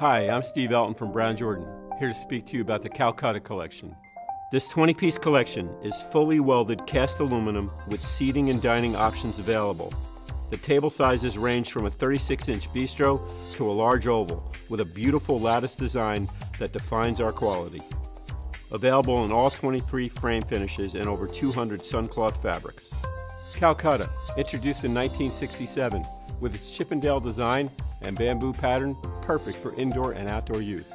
Hi, I'm Steve Elton from Brown Jordan, here to speak to you about the Calcutta collection. This 20 piece collection is fully welded cast aluminum with seating and dining options available. The table sizes range from a 36 inch bistro to a large oval with a beautiful lattice design that defines our quality. Available in all 23 frame finishes and over 200 suncloth fabrics. Calcutta, introduced in 1967, with its Chippendale design and bamboo pattern, perfect for indoor and outdoor use.